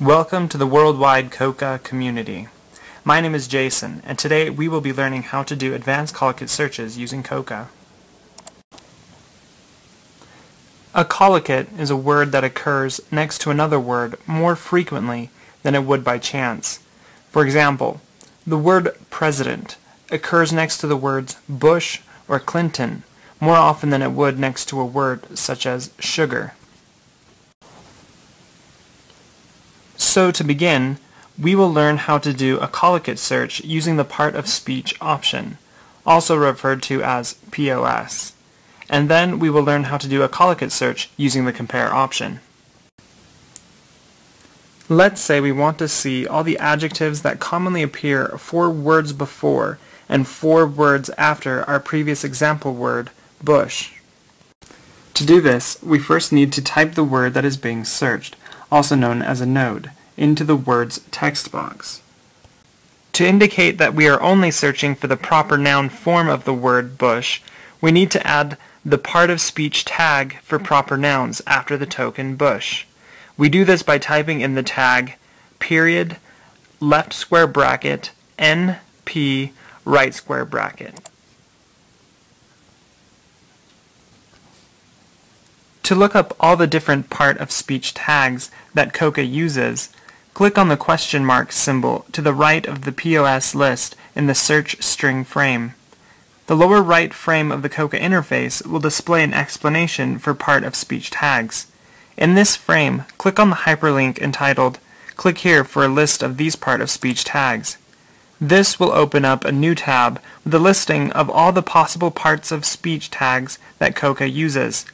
Welcome to the worldwide COCA community. My name is Jason, and today we will be learning how to do advanced collocate searches using COCA. A collocate is a word that occurs next to another word more frequently than it would by chance. For example, the word president occurs next to the words Bush or Clinton more often than it would next to a word such as sugar. So to begin, we will learn how to do a collocate search using the part of speech option, also referred to as POS. And then we will learn how to do a collocate search using the compare option. Let's say we want to see all the adjectives that commonly appear four words before and four words after our previous example word, bush. To do this, we first need to type the word that is being searched, also known as a node, into the word's text box. To indicate that we are only searching for the proper noun form of the word bush, we need to add the part of speech tag for proper nouns after the token bush. We do this by typing in the tag period, left square bracket, NP, right square bracket. To look up all the different part of speech tags that COCA uses, click on the question mark symbol to the right of the POS list in the search string frame. The lower right frame of the COCA interface will display an explanation for part of speech tags. In this frame, click on the hyperlink entitled Click here for a list of these part of speech tags. This will open up a new tab with a listing of all the possible parts of speech tags that COCA uses.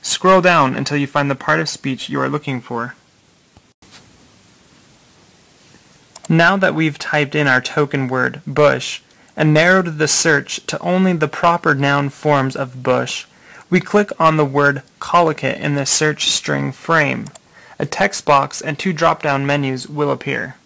Scroll down until you find the part of speech you are looking for. Now that we've typed in our token word, bush, and narrowed the search to only the proper noun forms of bush, we click on the word collocate in the search string frame. A text box and two drop-down menus will appear.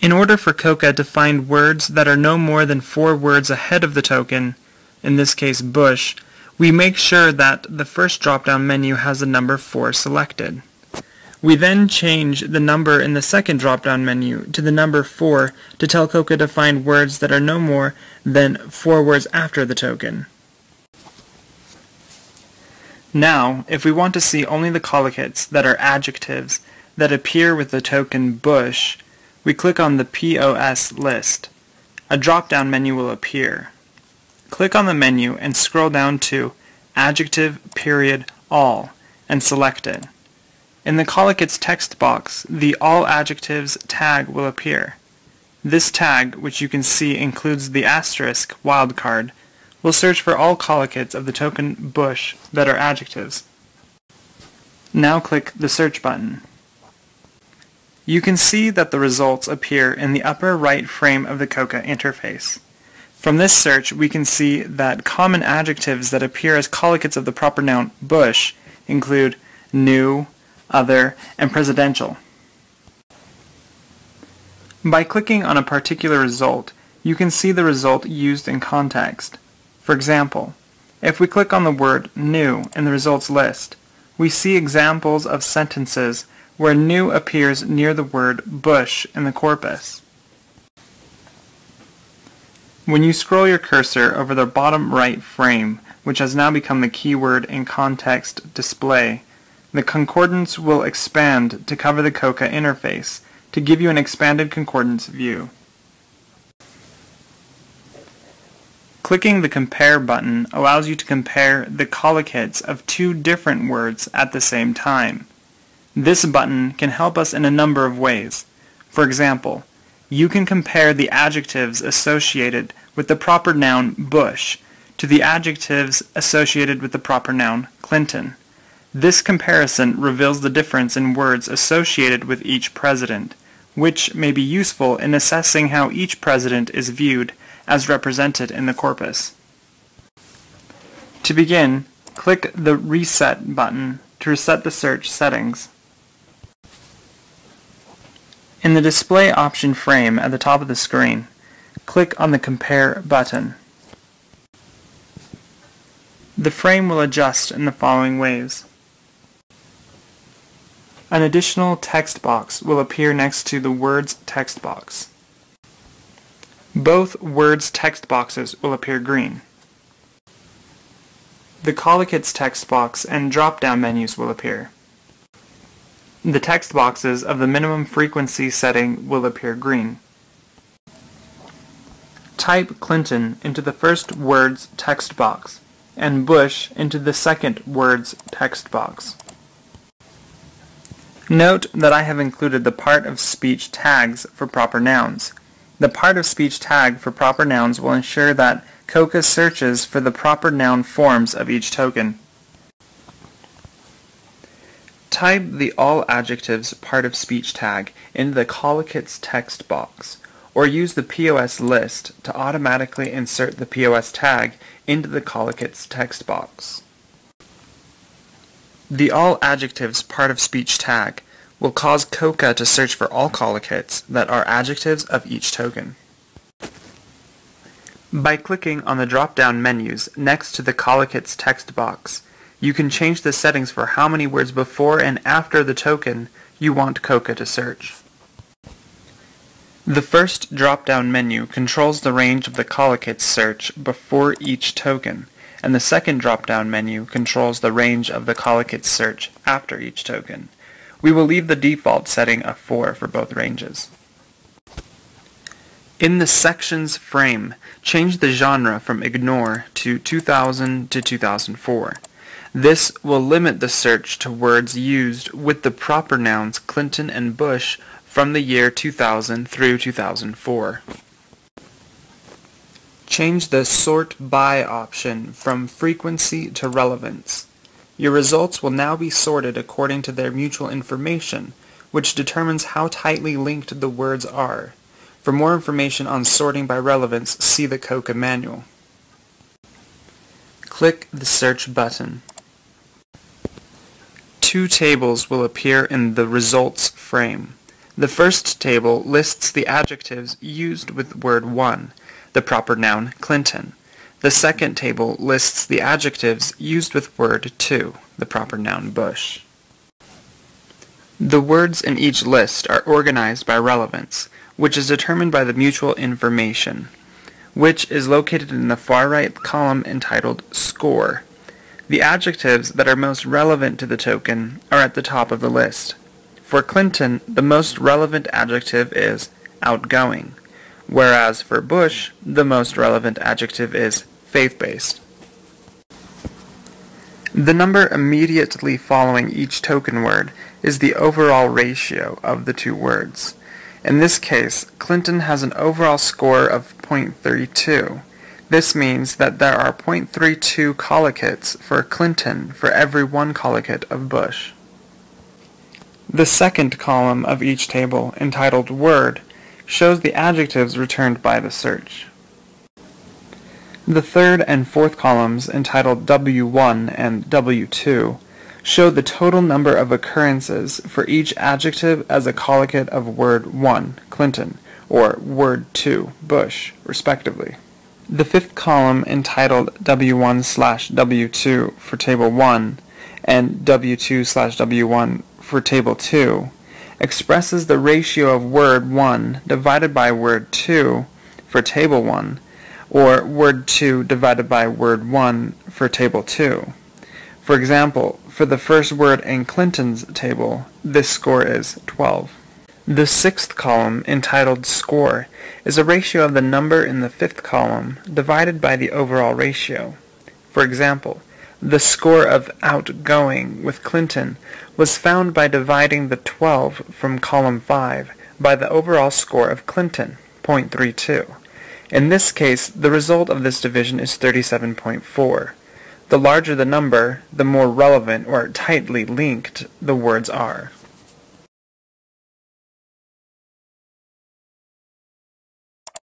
In order for COCA to find words that are no more than four words ahead of the token, in this case bush, we make sure that the first drop-down menu has the number 4 selected. We then change the number in the second drop-down menu to the number 4 to tell COCA to find words that are no more than four words after the token. Now, if we want to see only the collocates that are adjectives that appear with the token bush, we click on the POS list. A drop-down menu will appear. Click on the menu and scroll down to Adjective period all and select it. In the collocates text box, the All Adjectives tag will appear. This tag, which you can see includes the asterisk wildcard, will search for all collocates of the token bush that are adjectives. Now click the search button. You can see that the results appear in the upper right frame of the COCA interface. From this search, we can see that common adjectives that appear as collocates of the proper noun bush include new, other, and presidential. By clicking on a particular result, you can see the result used in context. For example, if we click on the word new in the results list, we see examples of sentences where new appears near the word bush in the corpus. When you scroll your cursor over the bottom right frame, which has now become the keyword in context display, the concordance will expand to cover the COCA interface to give you an expanded concordance view. Clicking the Compare button allows you to compare the collocates of two different words at the same time. This button can help us in a number of ways. For example, you can compare the adjectives associated with the proper noun Bush to the adjectives associated with the proper noun Clinton. This comparison reveals the difference in words associated with each president, which may be useful in assessing how each president is viewed as represented in the corpus. To begin, click the Reset button to reset the search settings. In the display option frame at the top of the screen, click on the Compare button. The frame will adjust in the following ways. An additional text box will appear next to the Words text box. Both Words text boxes will appear green. The collocates text box and drop-down menus will appear. The text boxes of the minimum frequency setting will appear green. Type Clinton into the first Words text box and Bush into the second Words text box. Note that I have included the part of speech tags for proper nouns. The part of speech tag for proper nouns will ensure that COCA searches for the proper noun forms of each token. Type the all adjectives part of speech tag into the collocates text box, or use the POS list to automatically insert the POS tag into the collocates text box. The all adjectives part of speech tag will cause COCA to search for all collocates that are adjectives of each token. By clicking on the drop-down menus next to the collocates text box, you can change the settings for how many words before and after the token you want COCA to search. The first drop-down menu controls the range of the collocates search before each token, and the second drop-down menu controls the range of the collocates search after each token. We will leave the default setting of 4 for both ranges. In the sections frame, change the genre from ignore to 2000 to 2004. This will limit the search to words used with the proper nouns Clinton and Bush from the year 2000 through 2004. Change the Sort By option from frequency to relevance. Your results will now be sorted according to their mutual information, which determines how tightly linked the words are. For more information on sorting by relevance, see the COCA manual. Click the Search button. Two tables will appear in the Results frame. The first table lists the adjectives used with word 1, the proper noun Clinton. The second table lists the adjectives used with word 2, the proper noun Bush. The words in each list are organized by relevance, which is determined by the mutual information, which is located in the far right column entitled Score. The adjectives that are most relevant to the token are at the top of the list. For Clinton, the most relevant adjective is outgoing whereas for Bush, the most relevant adjective is faith-based. The number immediately following each token word is the overall ratio of the two words. In this case, Clinton has an overall score of 0.32. This means that there are 0.32 collocates for Clinton for every one collocate of Bush. The second column of each table, entitled Word, shows the adjectives returned by the search. The third and fourth columns, entitled W1 and W2, show the total number of occurrences for each adjective as a collocate of word 1, Clinton, or word 2, Bush, respectively. The fifth column, entitled W1 slash W2 for Table 1, and W2 slash W1 for Table 2, expresses the ratio of word 1 divided by word 2 for table 1, or word 2 divided by word 1 for table 2. For example, for the first word in Clinton's table, this score is 12. The sixth column, entitled Score, is a ratio of the number in the fifth column divided by the overall ratio. For example, the score of outgoing with Clinton was found by dividing the 12 from column 5 by the overall score of Clinton, 0.32. In this case, the result of this division is 37.4. The larger the number, the more relevant or tightly linked the words are.